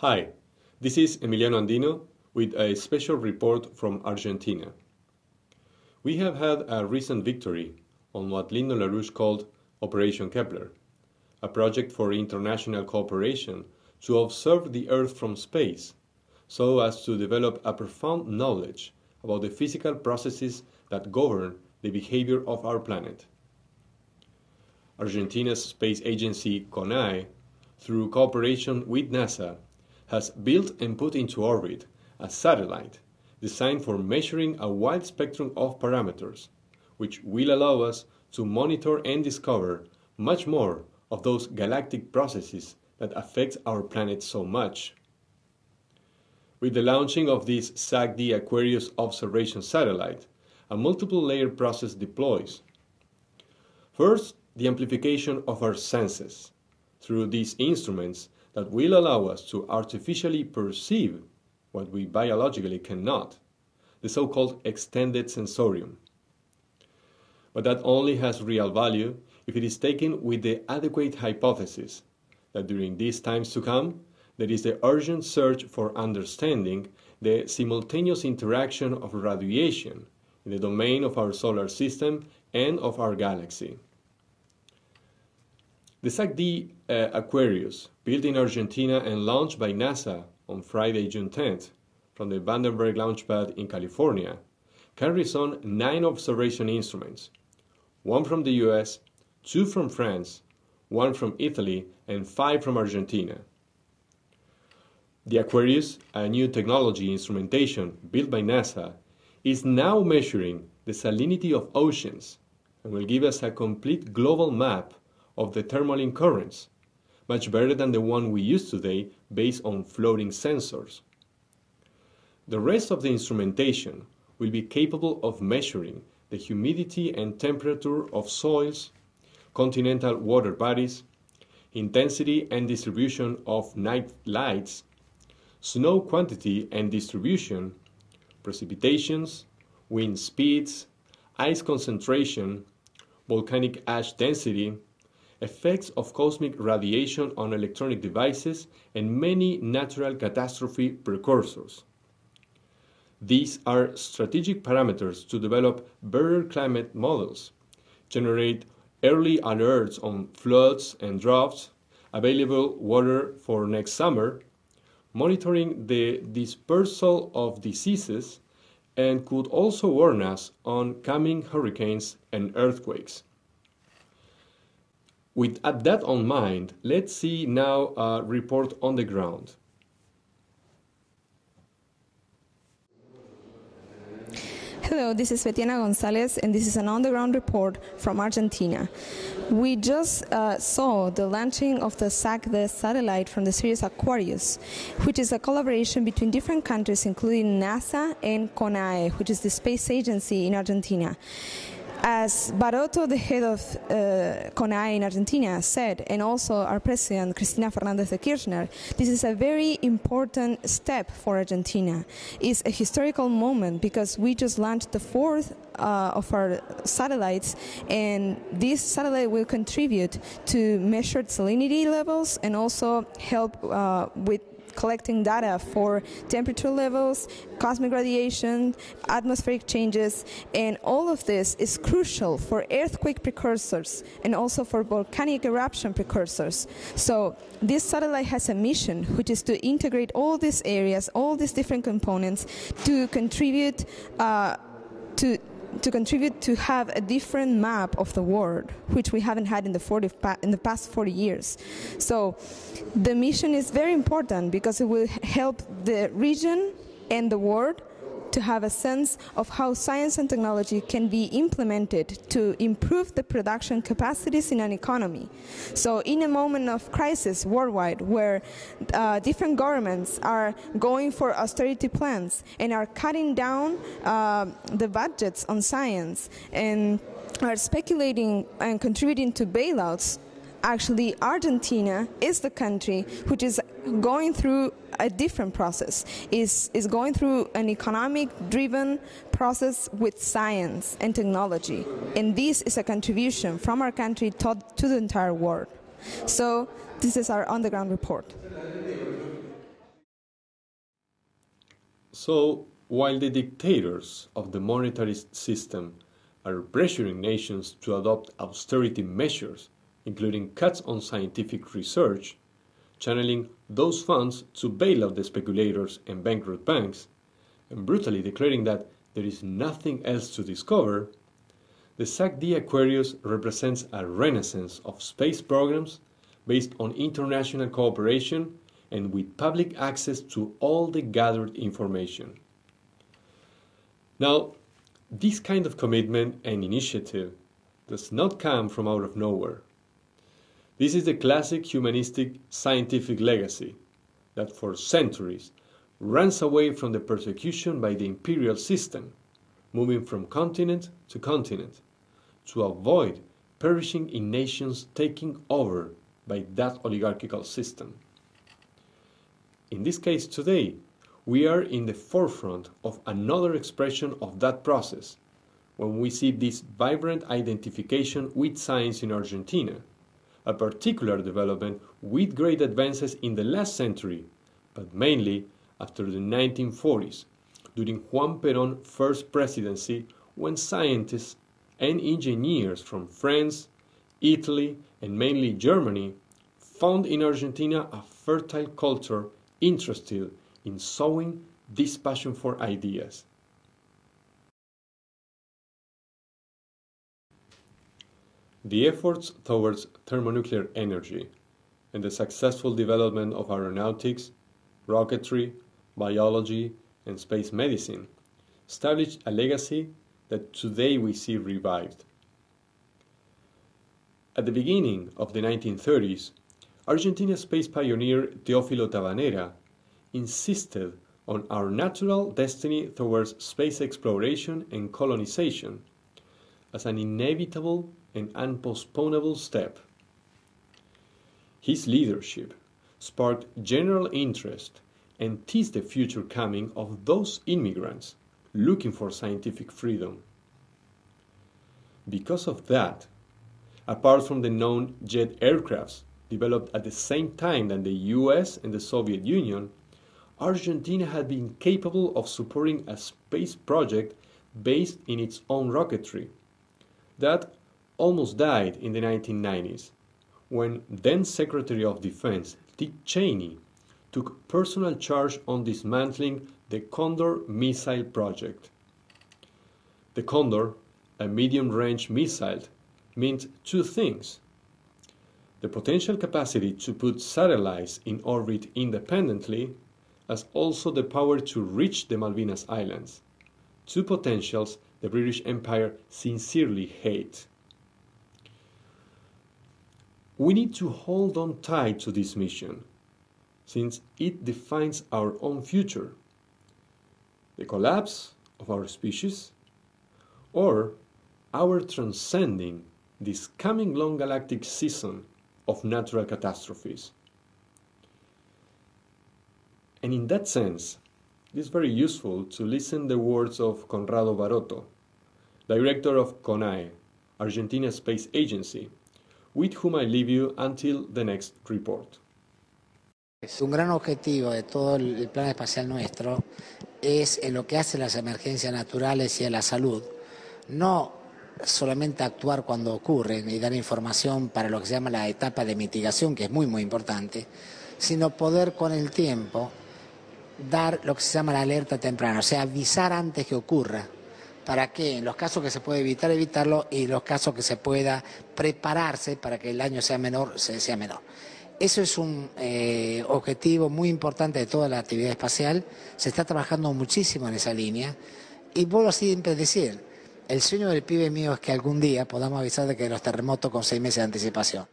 Hi, this is Emiliano Andino with a special report from Argentina. We have had a recent victory on what Lyndon LaRouche called Operation Kepler, a project for international cooperation to observe the Earth from space so as to develop a profound knowledge about the physical processes that govern the behavior of our planet. Argentina's space agency, CONAE, through cooperation with NASA, has built and put into orbit a satellite designed for measuring a wide spectrum of parameters, which will allow us to monitor and discover much more of those galactic processes that affect our planet so much. With the launching of this SAC-D Aquarius observation satellite, a multiple layer process deploys. First, the amplification of our senses through these instruments that will allow us to artificially perceive what we biologically cannot, the so called extended sensorium. But that only has real value if it is taken with the adequate hypothesis that during these times to come, there is the urgent search for understanding the simultaneous interaction of radiation in the domain of our solar system and of our galaxy. The SAC-D uh, Aquarius, built in Argentina and launched by NASA on Friday, June 10th, from the Vandenberg launch pad in California, carries on nine observation instruments, one from the US, two from France, one from Italy, and five from Argentina. The Aquarius, a new technology instrumentation built by NASA, is now measuring the salinity of oceans and will give us a complete global map of the thermal currents, much better than the one we use today based on floating sensors. The rest of the instrumentation will be capable of measuring the humidity and temperature of soils, continental water bodies, intensity and distribution of night lights, snow quantity and distribution, precipitations, wind speeds, ice concentration, volcanic ash density, effects of cosmic radiation on electronic devices, and many natural catastrophe precursors. These are strategic parameters to develop better climate models, generate early alerts on floods and droughts, available water for next summer, monitoring the dispersal of diseases, and could also warn us on coming hurricanes and earthquakes. With that on mind, let's see now a report on the ground. Hello, this is Betiana Gonzalez, and this is an on-the-ground report from Argentina. We just uh, saw the launching of the SAC-D satellite from the series Aquarius, which is a collaboration between different countries, including NASA and CONAE, which is the space agency in Argentina. As Varotto, the head of uh, CONAE in Argentina, said, and also our president, Cristina Fernandez de Kirchner, this is a very important step for Argentina. It's a historical moment because we just launched the fourth uh, of our satellites, and this satellite will contribute to measured salinity levels and also help uh, with collecting data for temperature levels, cosmic radiation, atmospheric changes, and all of this is crucial for earthquake precursors and also for volcanic eruption precursors. So this satellite has a mission, which is to integrate all these areas, all these different components, to contribute uh, to to contribute to have a different map of the world, which we haven't had in the 40, in the past 40 years. So the mission is very important because it will help the region and the world to have a sense of how science and technology can be implemented to improve the production capacities in an economy. So, in a moment of crisis worldwide, where uh, different governments are going for austerity plans and are cutting down uh, the budgets on science and are speculating and contributing to bailouts actually Argentina is the country which is going through a different process is is going through an economic driven process with science and technology. And this is a contribution from our country to, to the entire world. So this is our underground report. So, while the dictators of the monetary system are pressuring nations to adopt austerity measures, including cuts on scientific research, channeling those funds to bail out the speculators and bankrupt banks, and brutally declaring that there is nothing else to discover, the SAC-D Aquarius represents a renaissance of space programs based on international cooperation and with public access to all the gathered information. Now, this kind of commitment and initiative does not come from out of nowhere. This is the classic humanistic scientific legacy that for centuries runs away from the persecution by the imperial system, moving from continent to continent, to avoid perishing in nations taken over by that oligarchical system. In this case today, we are in the forefront of another expression of that process when we see this vibrant identification with science in Argentina a particular development with great advances in the last century, but mainly after the 1940s, during Juan Perón's first presidency, when scientists and engineers from France, Italy, and mainly Germany found in Argentina a fertile culture interested in sowing this passion for ideas. The efforts towards thermonuclear energy and the successful development of aeronautics, rocketry, biology, and space medicine established a legacy that today we see revived. At the beginning of the 1930s, Argentina space pioneer Teófilo Tabanera insisted on our natural destiny towards space exploration and colonization as an inevitable and unpostponable step. His leadership sparked general interest and teased the future coming of those immigrants looking for scientific freedom. Because of that, apart from the known jet aircrafts developed at the same time than the US and the Soviet Union, Argentina had been capable of supporting a space project based in its own rocketry that almost died in the 1990s when then Secretary of Defense Dick Cheney took personal charge on dismantling the Condor missile project. The Condor, a medium range missile, meant two things the potential capacity to put satellites in orbit independently, as also the power to reach the Malvinas Islands, two potentials the British Empire sincerely hate. We need to hold on tight to this mission, since it defines our own future the collapse of our species, or our transcending this coming long galactic season of natural catastrophes. And in that sense, it is very useful to listen the words of Conrado Baroto, director of CONAE, Argentina Space Agency, with whom I leave you until the next report. Un gran objetivo de todo el plan espacial nuestro es en lo que hace las emergencias naturales y a la salud, no solamente actuar cuando ocurren y dar información para lo que se llama la etapa de mitigación, que es muy, muy importante, sino poder con el tiempo dar lo que se llama la alerta temprana, o sea, avisar antes que ocurra para que en los casos que se puede evitar, evitarlo y en los casos que se pueda prepararse para que el daño sea menor, sea menor. Eso es un eh, objetivo muy importante de toda la actividad espacial, se está trabajando muchísimo en esa línea y vuelvo siempre decir, el sueño del pibe mío es que algún día podamos avisar de que los terremotos con seis meses de anticipación.